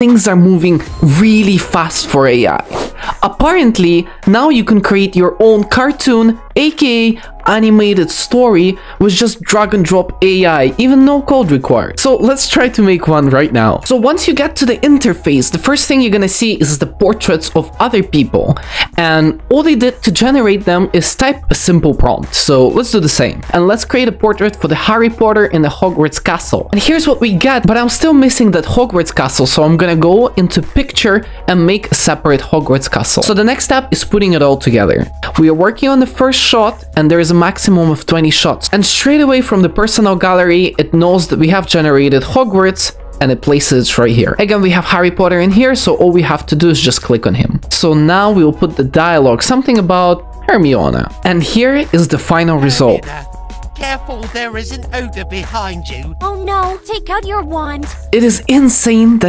things are moving really fast for AI. Apparently, now you can create your own cartoon, aka animated story with just drag and drop AI, even no code required. So let's try to make one right now. So once you get to the interface, the first thing you're gonna see is the portraits of other people. And all they did to generate them is type a simple prompt. So let's do the same. And let's create a portrait for the Harry Potter in the Hogwarts castle. And here's what we get, but I'm still missing that Hogwarts castle. So I'm gonna go into picture and make a separate Hogwarts castle. So the next step is putting it all together. We are working on the first shot and there is a maximum of 20 shots. And straight away from the personal gallery, it knows that we have generated Hogwarts and it places it right here. Again, we have Harry Potter in here, so all we have to do is just click on him. So now we will put the dialogue, something about Hermione. And here is the final result. Careful, there is an odor behind you. Oh no, take out your wand. It is insane that